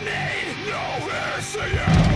need. No, answer.